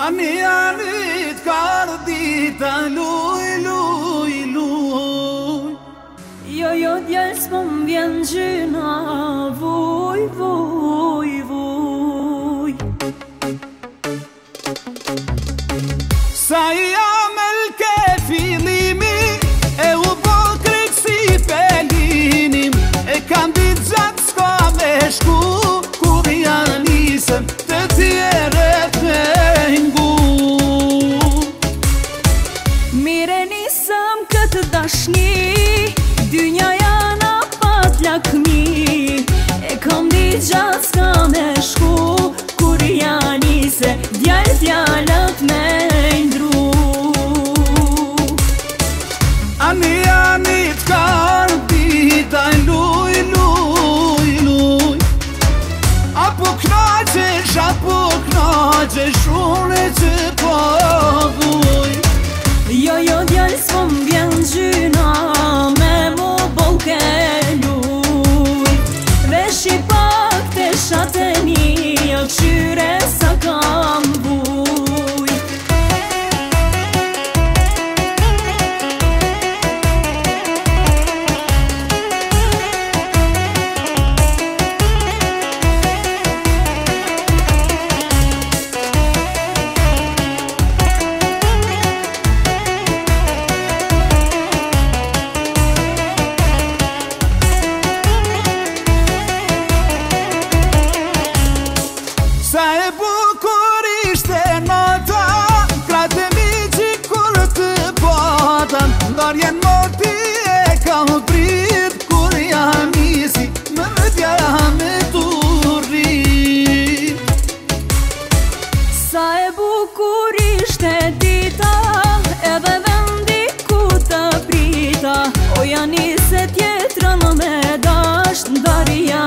Ani anit kar dita luj, luj, luj Jo, jo, djelës më vjen gjyna vuj, vuj dünya bukur bukurishte nata Kratë mi që kur të botan Ndar morti e ka u prit Kur jam isi më rëtja me të rrit Sa e bukur ishte dita Edhe vendi ku të prita O janë i se tjetrën me dasht ndarja ja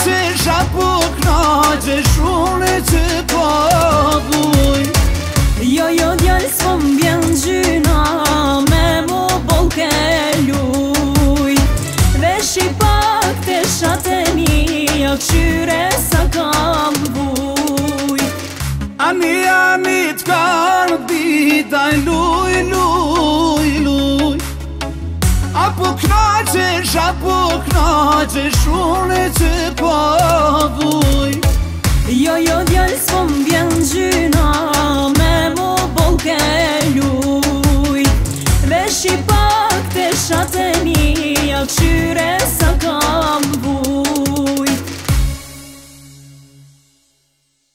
që isha puk në që shumë që po vuj Jo, jo, djallë së më bjën gjyna me mu bolke luj Dhe shi pak të shate mi a këshyre sa kam buj Ani, ani, të kanë bitaj i luj që shumë që pa po dhuj Jo, jo, djallë së më bjenë gjyna Me më ke luj Veshë i pak të shatë një Ja qyre